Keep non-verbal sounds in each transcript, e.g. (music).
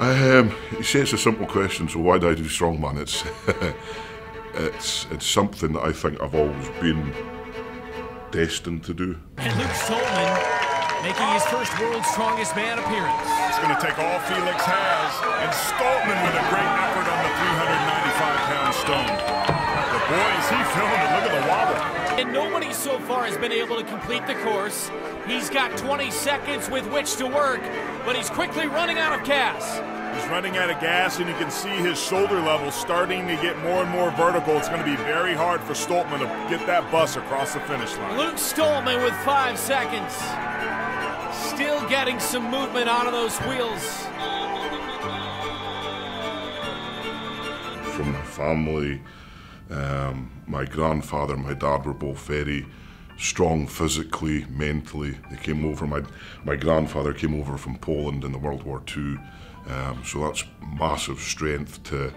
Um, you say it's a simple question, so why do I do strongman? It's (laughs) it's it's something that I think I've always been destined to do. And Luke Stoltman making his first World's Strongest Man appearance. It's going to take all Felix has, and Stoltman with a great effort on the 395-pound stone. The boy, is he feeling it? Look at the wobble. And nobody so far has been able to complete the course. He's got 20 seconds with which to work, but he's quickly running out of gas. He's running out of gas, and you can see his shoulder level starting to get more and more vertical. It's going to be very hard for Stoltman to get that bus across the finish line. Luke Stoltman with five seconds. Still getting some movement out of those wheels. From my family, um, my grandfather and my dad were both very strong physically, mentally. They came over. My my grandfather came over from Poland in the World War II, um, so that's massive strength to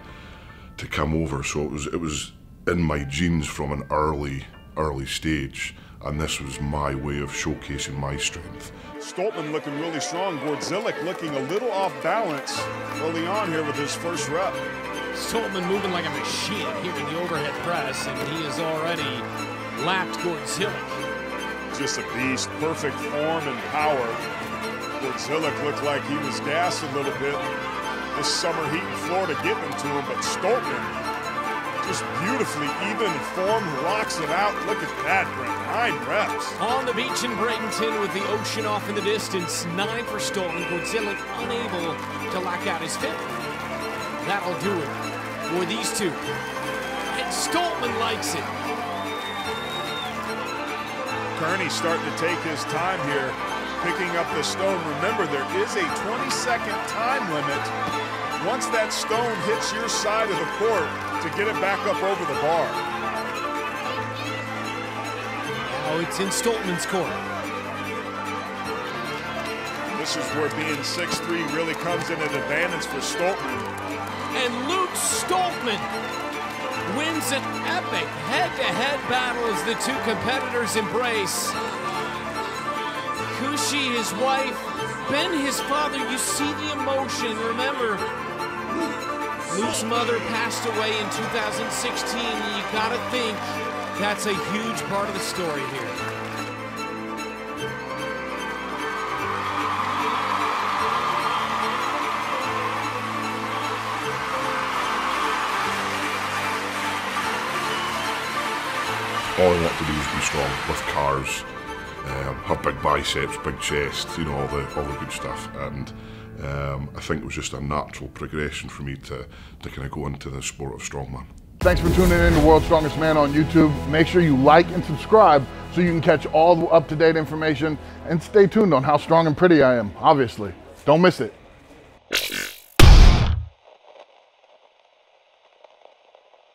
to come over. So it was it was in my genes from an early early stage, and this was my way of showcasing my strength. Stoltman looking really strong. Gordzik looking a little off balance early on here with his first rep. Stoltman moving like a machine here in the overhead press, and he has already lapped Gordzik. Just a beast, perfect form and power. Gordzik looked like he was gassed a little bit this summer heat in Florida getting to him, but Stoltman just beautifully even form, rocks it out. Look at that, Brent. Nine reps. On the beach in Bradenton with the ocean off in the distance. Nine for Stoltman. Gordzik unable to lock out his fifth. That'll do it for these two. And Stoltman likes it. Kearney starting to take his time here, picking up the stone. Remember, there is a 20-second time limit once that stone hits your side of the court to get it back up over the bar. Now it's in Stoltman's court. This is where being 6'3 really comes in an advantage for Stoltman and Luke Stoltman wins an epic head-to-head battle as the two competitors embrace. Kirsty, his wife, Ben, his father, you see the emotion. Remember, Luke's mother passed away in 2016. You gotta think that's a huge part of the story here. All I want to do is be strong with cars, um, have big biceps, big chest, you know, all the all the good stuff. And um, I think it was just a natural progression for me to, to kind of go into the sport of strongman. Thanks for tuning in to World's Strongest Man on YouTube. Make sure you like and subscribe so you can catch all the up-to-date information and stay tuned on how strong and pretty I am, obviously. Don't miss it.